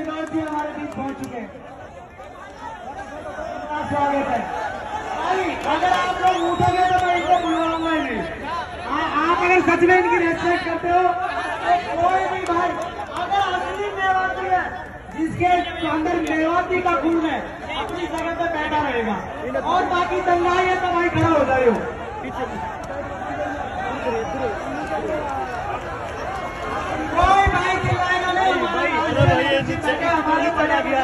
विनोद जी हमारे बीच पहुँच चुके हैं। स्वागत है। भाई, अगर आप लोग उठोगे तो मैं इनको बुलवाऊँगा नहीं आप अगर सच में इनकी रेस्पेक्ट करते हो तो कोई भी भाई, अगर असली मेवाती है, जिसके अंदर मेवाती का गुण है, अपनी जगह पे बैठा रहेगा। और बाकी दंगा है तो भाई खड़ा हो जाए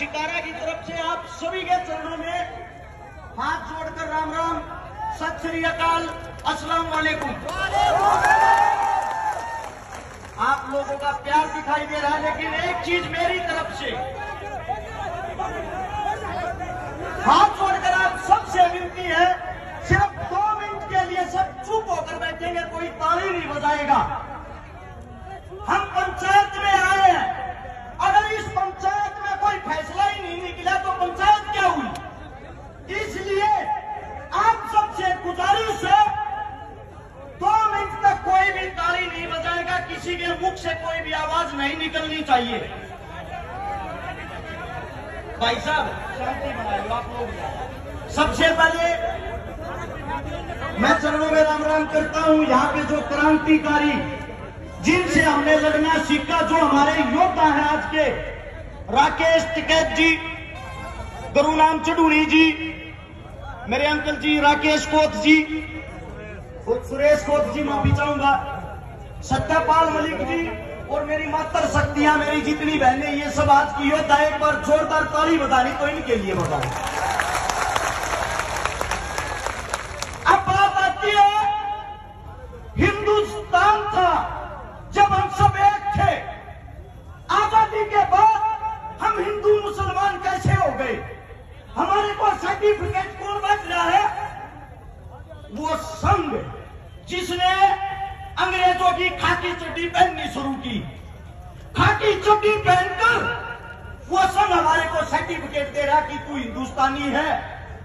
शिकारा की तरफ़ से आप सभी के चरणों में हाथ जोड़कर राम राम, सत श्री अकाल अस्सलाम वालेकुम। आप लोगों का प्यार दिखाई दे रहा है, लेकिन एक चीज़ मेरी तरफ़ से। हाथ जोड़कर आप सबसे विनती है, सिर्फ़ दो मिनट के लिए सब चुप होकर बैठेंगे, कोई ताली नहीं बजाएगा हम पंचायत में आए हैं अगर इस पंचायत में कोई फैसला ही नहीं निकला तो पंचायत क्या हुई इसलिए आप सबसे गुजारिश है दो मिनट तक कोई भी ताली नहीं बजाएगा किसी के मुख से कोई भी आवाज़ नहीं निकलनी चाहिए। भाई साहब शांति आप लोग सबसे पहले मैं चरणों में राम राम करता हूँ। यहाँ पे जो क्रांतिकारी, जिनसे हमने लड़ना सीखा, जो हमारे योद्धा हैं आज के, राकेश टिकैत जी, गुरुनाम चडूरी जी, मेरे अंकल जी राकेश कोत जी सुरेश कोत जी, माफ़ी चाहूँगा। सत्यपाल मलिक जी और मेरी मातर शक्तियाँ, मेरी जितनी बहनें, ये सब आज की योद्धा एक बार जोरदार ताली बतानी तो इनके लिए बताओ पहननी शुरू की। खाकी चड्डी पहनकर वो संघ हमारे को सर्टिफिकेट दे रहा कि तू हिंदुस्तानी है,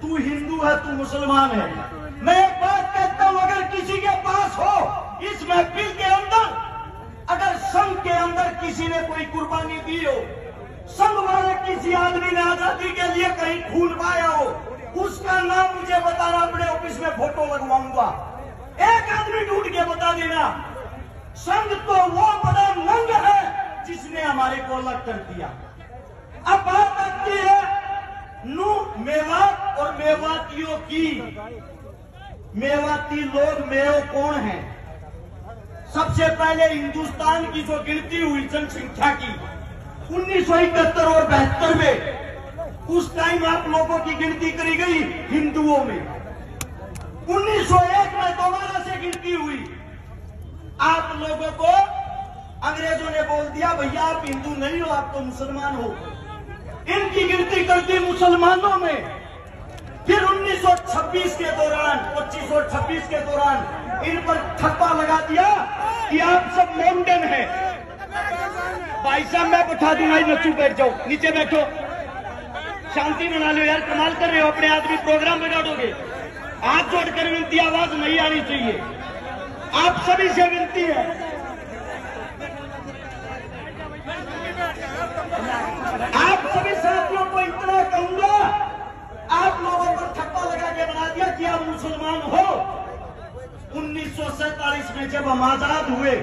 तू हिंदू है, तू मुसलमान है। मैं एक बात कहता हूँ, अगर किसी के पास हो, इस महफिल के अंदर, अगर संघ के अंदर किसी ने कोई कुर्बानी दी हो, संघ वाले किसी आदमी ने आज़ादी के लिए कहीं खून पाया हो, उसका नाम मुझे बताना, अपने ऑफ़िस में फ़ोटो लगवाऊँगा एक आदमी ढूंढ के बता संघ तो वो बड़ा नंग है जिसने हमारे को अलग कर दिया। अब बात आती है नू मेवात और मेवातियों की। मेवाती लोग मेव कौन है? सबसे पहले हिंदुस्तान की जो गिनती हुई जनसंख्या की, उन्नीस सौ इकहत्तर और बहत्तर में, उस टाइम आप लोगों की गिनती करी गई हिंदुओं में। 1901 में दोबारा से गिनती हुई लोगों को अंग्रेज़ों ने बोल दिया, भैया, आप हिंदू नहीं हो, आप तो मुसलमान हो। इनकी गिनती कर दी मुसलमानों में। फिर 1926 के दौरान 25 और 26 के दौरान इन पर ठप्पा लगा दिया कि आप सब मॉडर्न हैं। भाई साहब, मैं उठा दूँगा नच्चू बैठ जाओ, नीचे बैठो। शांति बना लो यार, कमाल कर रहे हो, अपने आदमी प्रोग्राम बिगाड़ोगे। हाथ जोड़कर विनती, आवाज़ नहीं आनी चाहिए। आप सभी से विनती है आप सभी साथियों को इतना कहूँगा, आप लोगों को ठप्पा लगा के बना दिया कि आप मुसलमान हो 1947 में जब हम आज़ाद हुए,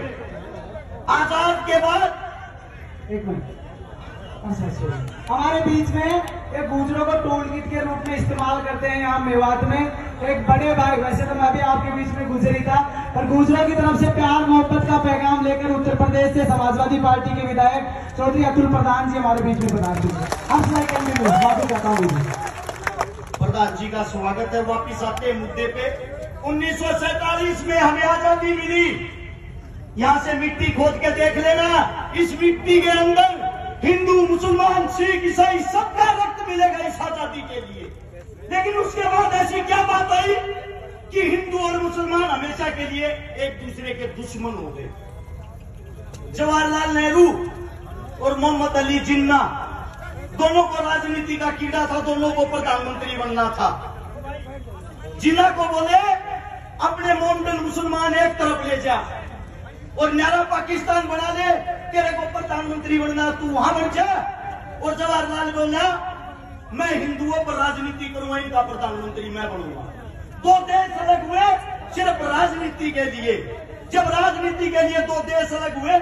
आज़ाद के बाद एक मिनट। हमारे बीच में एक गुजरों को टोल किट के रूप में इस्तेमाल करते हैं यहाँ मेवात में। एक बड़े भाई, वैसे तो मैं भी आपके बीच में गुजरी था, पर गुजरों की तरफ़ से प्यार, मोहब्बत का पैगाम लेकर उत्तर प्रदेश से समाजवादी पार्टी के विधायक चौधरी अतुल प्रधान जी हमारे बीच में प्रधान जी हम माफ़ी चाहता हूँ। प्रधान जी का स्वागत है वापिस आते मुद्दे पे। 1947 में हमें आज़ादी मिली। यहाँ से मिट्टी खोद के देख लेना। इस मिट्टी के अंदर हिंदू, मुसलमान, सिख, ईसाई सबका रक्त मिलेगा इस आज़ादी के लिए। लेकिन उसके बाद ऐसी क्या बात आई कि हिंदू और मुसलमान हमेशा के लिए एक दूसरे के दुश्मन हो गए। जवाहरलाल नेहरू और मोहम्मद अली जिन्ना, दोनों को राजनीति का कीड़ा था, दोनों को प्रधानमंत्री बनना था। जिन्ना को बोले, अपने मोमडन मुसलमान एक तरफ़ ले जा। और न्यारा पाकिस्तान बना दे, तेरे को प्रधानमंत्री बनना, तू वहाँ बन जा। और जवाहरलाल बोला मैं हिंदुओं पर राजनीति करूँगा, इनका प्रधानमंत्री मैं बनूँगा। दो देश अलग हुए, सिर्फ़ राजनीति के लिए। जब राजनीति के लिए दो देश अलग हुए,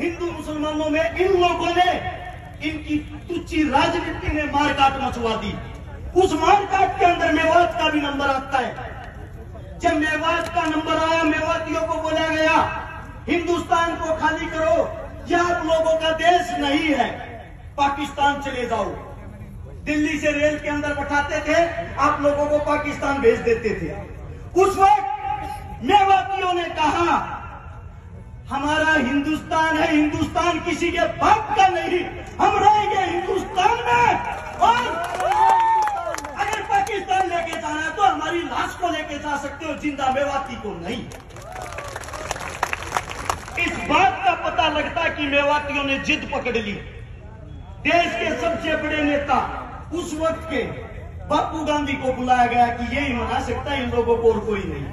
हिंदू मुसलमानों में, इन लोगों ने इनकी तुच्छी राजनीति ने मारकाट मचवा दी। उस मारकाट के अंदर मेवात का भी नंबर आता है। जब मेवात का नंबर आया, मेवातियों को बोला गया हिंदुस्तान को खाली करो। यह आप लोगों का देश नहीं है। पाकिस्तान चले जाओ। दिल्ली से रेल के अंदर बैठाते थे, आप लोगों को पाकिस्तान भेज देते थे। उस वक्त मेवातियों ने कहा, हमारा हिंदुस्तान है, हिंदुस्तान किसी के बाप का नहीं। हम रहेंगे हिंदुस्तान में। और अगर पाकिस्तान लेके जाना है तो हमारी लाश को लेके जा सकते हो, ज़िंदा मेवाती को नहीं। इस बात का पता लगता कि मेवातियों ने जिद पकड़ ली। देश के सबसे बड़े नेता, उस वक्त के बापू गांधी को बुलाया गया कि यही मना सकता है, इन लोगों को और कोई नहीं।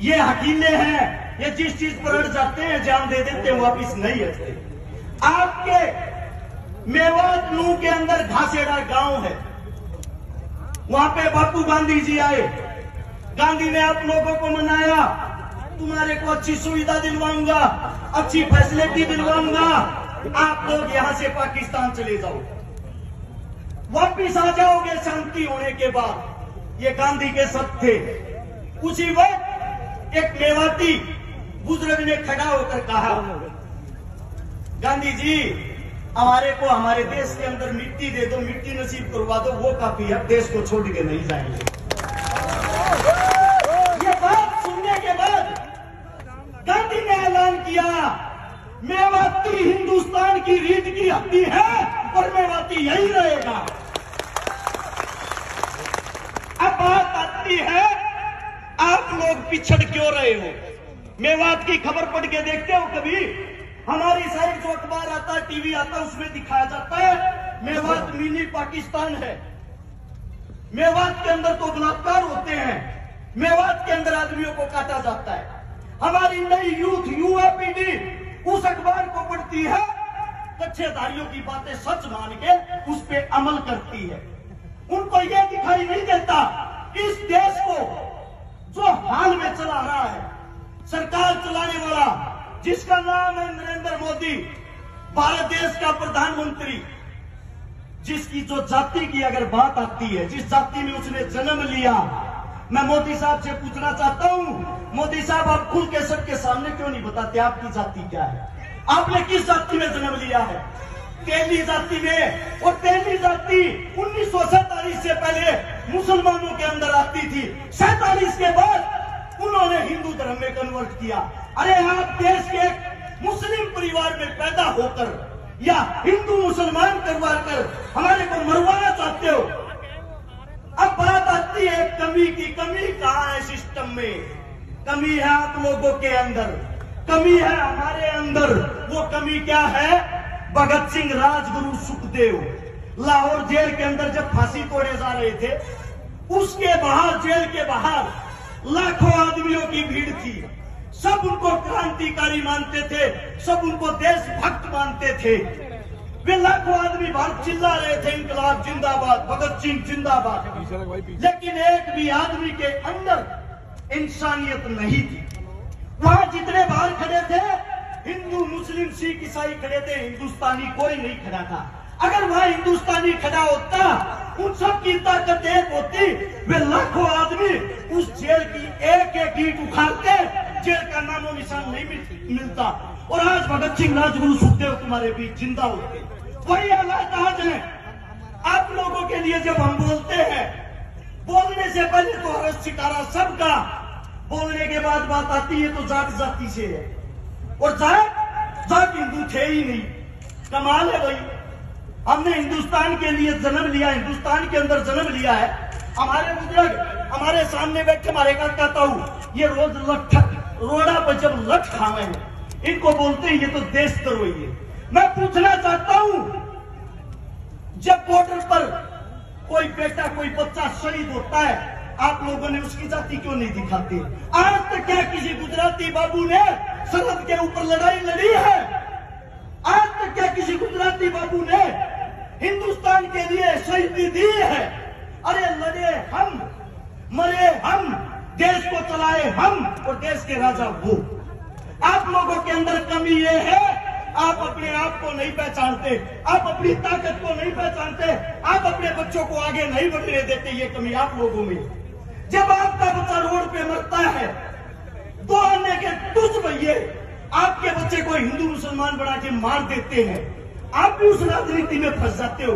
ये हकीले हैं, ये जिस चीज़ पर अड़ जाते हैं, जान दे देते हैं, वापिस नहीं हटते आपके मेवात नू के अंदर घासेड़ा गाँव है। वहाँ पे बापू गांधी जी आए। गांधी ने आप लोगों को मनाया। तुम्हारे को अच्छी सुविधा दिलवाऊँगा, अच्छी फैसिलिटी दिलवाऊँगा। आप लोग यहाँ से पाकिस्तान चले जाओ। वापिस आ जाओगे शांति होने के बाद। ये गांधी के सब थे। उसी वक्त एक मेवाती बुज़ुर्ग ने खड़ा होकर कहा, गांधी जी, हमारे को हमारे देश के अंदर मिट्टी दे दो, मिट्टी नसीब करवा दो, वो काफ़ी है, देश को छोड़ के नहीं जाएँगे। की रीढ़ है और मेवाती यही रहेगा। अब बात आती है, आप लोग पिछड़ क्यों रहे हो? मेवात की खबर पढ़ के देखते हो कभी? हमारी साइड जो अखबार आता है, टीवी आता है, उसमें दिखाया जाता है मेवात मिनी पाकिस्तान है। मेवात के अंदर तो बलात्कार होते हैं। मेवात के अंदर आदमियों को काटा जाता है। हमारी नई यूथ, युवा पीढ़ी, उस अखबार को पढ़ती है कच्छेदारियों की बातें सच मान के उस पर अमल करती है। उनको यह दिखाई नहीं देता इस देश को जो हाल में चला रहा है, सरकार चलाने वाला, जिसका नाम है नरेंद्र मोदी, भारत देश का प्रधानमंत्री, जिसकी जो जाति की अगर बात आती है, जिस जाति में उसने जन्म लिया, मैं मोदी साहब से पूछना चाहता हूँ, मोदी साहब आप खुल के सबके सामने क्यों नहीं बताते आपकी जाति क्या है? आपने किस जाति में जन्म लिया है? तेली जाति में और तेली जाति उन्नीस सौ सैतालीस से पहले मुसलमानों के अंदर आती थी। सैतालीस के बाद उन्होंने हिंदू धर्म में कन्वर्ट किया। अरे आप देश के मुस्लिम परिवार में पैदा होकर या हिंदू मुसलमान करवा कर हमारे को मरवाना चाहते हो? अब बात आती है कमी की। कमी कहा है सिस्टम में? कमी है आप लोगों के अंदर। कमी है हमारे अंदर। वो कमी क्या है? भगत सिंह राजगुरु सुखदेव। लाहौर जेल के अंदर जब फांसी तोड़े जा रहे थे, उसके बाहर, जेल के बाहर लाखों आदमियों की भीड़ थी। सब उनको क्रांतिकारी मानते थे, सब उनको देशभक्त मानते थे। वे लाखों आदमी बाहर चिल्ला रहे थे, इनकलाब जिंदाबाद, भगत सिंह जिंदाबाद। लेकिन एक भी आदमी के अंदर इंसानियत नहीं थी। वहाँ जितने बाहर खड़े थे, हिंदू, मुस्लिम, सिख, ईसाई खड़े थे, हिंदुस्तानी कोई नहीं खड़ा था। अगर वहाँ हिंदुस्तानी खड़ा होता, उन सब की ताकत एक होती, वे लाखों आदमी उस जेल की एक एक ईट उखाड़ते, जेल का नामो निशान नहीं मिल- मिलता। और आज भगत सिंह, राजगुरु सुखदेव तुम्हारे बीच ज़िंदा होते। वही हालात आज है। आप लोगों के लिए जब हम बोलते हैं, बोलने से पहले तो हर्ष सितारा सबका बोलने के बाद बात आती है तो जात जाति से है। और जात जात हिंदू थे ही नहीं। कमाल है भाई। हमने हिंदुस्तान के लिए जन्म लिया, हिंदुस्तान के अंदर जन्म लिया है। हमारे बुज़ुर्ग हमारे सामने बैठे हमारे का कहता हूँ, ये रोज लठ, रोड़ा पर जब लठ खावे हैं, इनको बोलते हैं, ये तो देश द्रोही है। मैं पूछना चाहता हूँ, जब बॉर्डर पर कोई बेटा, कोई बच्चा शहीद होता है आप लोगों ने उसकी जाति क्यों नहीं दिखाती? आज तक क्या किसी गुजराती बाबू ने सरहद के ऊपर लड़ाई लड़ी है? आज तक क्या किसी गुजराती बाबू ने हिंदुस्तान के लिए शहीदी दी है? अरे लड़े हम, मरे हम, देश को चलाए हम और देश के राजा वो। आप लोगों के अंदर कमी ये है, आप अपने आप को नहीं पहचानते, आप अपनी ताकत को नहीं पहचानते, आप अपने बच्चों को आगे नहीं बढ़ने देते, ये कमी आप लोगों में जब आपका बच्चा रोड पे मरता है दो अन्य के तुझ भैये आपके बच्चे को हिंदू मुसलमान बना के मार देते हैं। आप भी उस राजनीति में फंस जाते हो।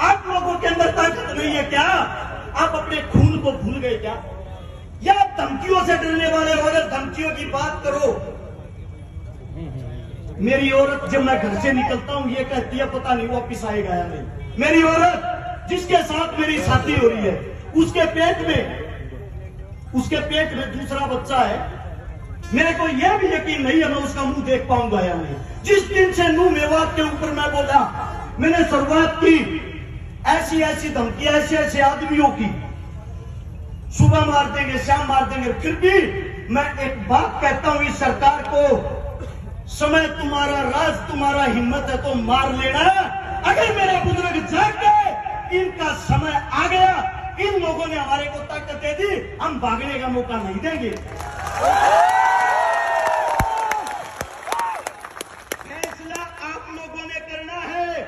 आप लोगों के अंदर ताकत नहीं है क्या? आप अपने खून को भूल गए क्या? या धमकियों से डरने वाले हो? अगर धमकियों की बात करो। मेरी औरत जब मैं घर से निकलता हूँ, ये कहती है, पता नहीं, वापिस आएगा या नहीं? मेरी औरत, जिसके साथ मेरी शादी हो रही है उसके पेट में, उसके पेट में दूसरा बच्चा है। मेरे को यह भी यकीन नहीं है मैं उसका मुँह देख पाऊँगा या नहीं। जिस दिन से नू मेवात के ऊपर मैं बोला, मैंने शुरुआत की ऐसी ऐसी धमकी, ऐसे ऐसे आदमियों की। सुबह मार देंगे, शाम मार देंगे, फिर भी मैं एक बात कहता हूँ, इस सरकार को, समय तुम्हारा, राज तुम्हारा हिम्मत है तो मार लेना। अगर मेरे बुज़ुर्ग जाग गए, इनका समय आ गया। इन लोगों ने हमारे को ताकत दे दी, हम भागने का मौका नहीं देंगे। फैसला आप लोगों ने करना है।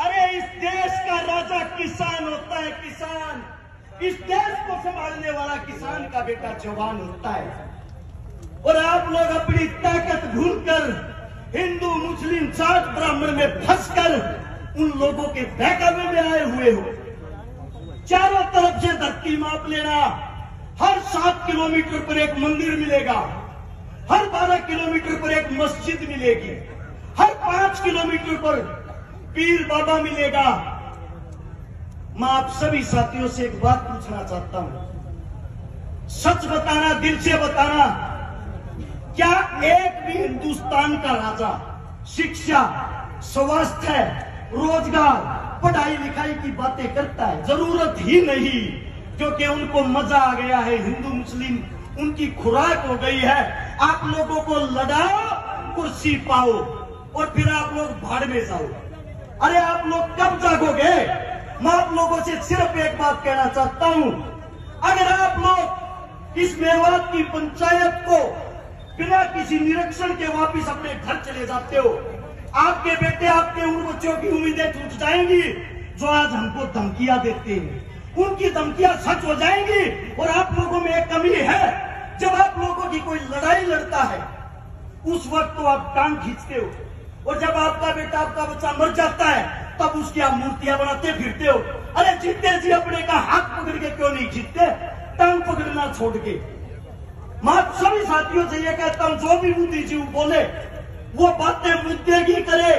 अरे, इस देश का राजा किसान होता है, किसान। इस देश को संभालने वाला किसान का बेटा जवान होता है। और आप लोग अपनी ताकत भूलकर, हिंदू, मुस्लिम जाट ब्राह्मण में फंसकर उन लोगों के बहकावे में आए हुए हो। चारों तरफ़ से धरती माप लेना। हर सात किलोमीटर पर एक मंदिर मिलेगा। हर बारह किलोमीटर पर एक मस्जिद मिलेगी। हर पाँच किलोमीटर पर पीर बाबा मिलेगा। मैं आप सभी साथियों से एक बात पूछना चाहता हूँ। सच बताना, दिल से बताना, क्या एक भी हिंदुस्तान का राजा, शिक्षा, स्वास्थ्य, रोज़गार पढ़ाई लिखाई की बातें करता है। ज़रूरत ही नहीं, क्योंकि उनको मज़ा आ गया है। हिंदू, मुस्लिम, उनकी खुराक हो गई है। आप लोगों को लड़ाओ, कुर्सी पाओ और फिर आप लोग भाड़ में जाओ। अरे आप लोग कब जागोगे? मैं आप लोगों से सिर्फ़ एक बात कहना चाहता हूँ। अगर आप लोग इस मेवात की पंचायत को बिना किसी निरीक्षण के वापिस अपने घर चले जाते हो आपके बेटे, आपके उन बच्चों की उम्मीदें टूट जाएँगी जो आज हमको धमकियाँ देते हैं। उनकी धमकियाँ सच हो जाएँगी और आप लोगों में एक कमी है। जब आप लोगों की कोई लड़ाई लड़ता है, उस वक्त तो आप टांग खींचते हो। और जब आपका बेटा, आपका बच्चा मर जाता है, तब उसकी आप मूर्तियाँ बनाते फिरते हो। अरे जीते जी अपने का हाथ पकड़ के क्यों नहीं खींचते? टांग पकड़ना छोड़ के। मैं, सभी साथियों से यह कहता हूँ, जो भी मोदी जी बोले वो बातें मुद्दे की करे,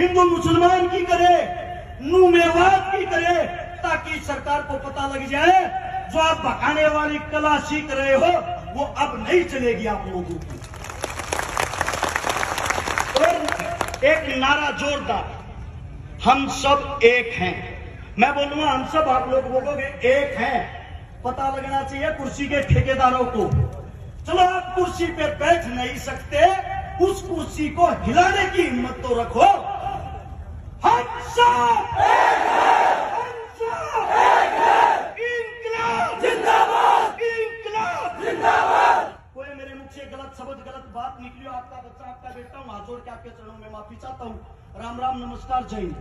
हिंदू मुसलमान की करे नू मेवाद की करे, ताकि सरकार को पता लग जाए, जो आप भगाने वाली कला सीख रहे हो, वो अब नहीं चलेगी आप लोगों की। और एक नारा जोरदार, हम सब एक हैं। मैं बोलूँगा, हम सब आप लोग बोलोगे, एक हैं। पता लगना चाहिए कुर्सी के ठेकेदारों को। चलो आप कुर्सी पे बैठ नहीं सकते उस कुर्सी को हिलाने की हिम्मत तो रखो। हम सब कोई मेरे मुख से गलत शब्द गलत बात निकली आपका बच्चा, आपका बेटा, हूँ। हाथ जोड़ के आपके चरणों में माफ़ी चाहता हूँ। राम राम, नमस्कार, जय हिंद।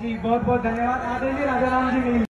जी बहुत बहुत धन्यवाद आदरणीय राजा राम जी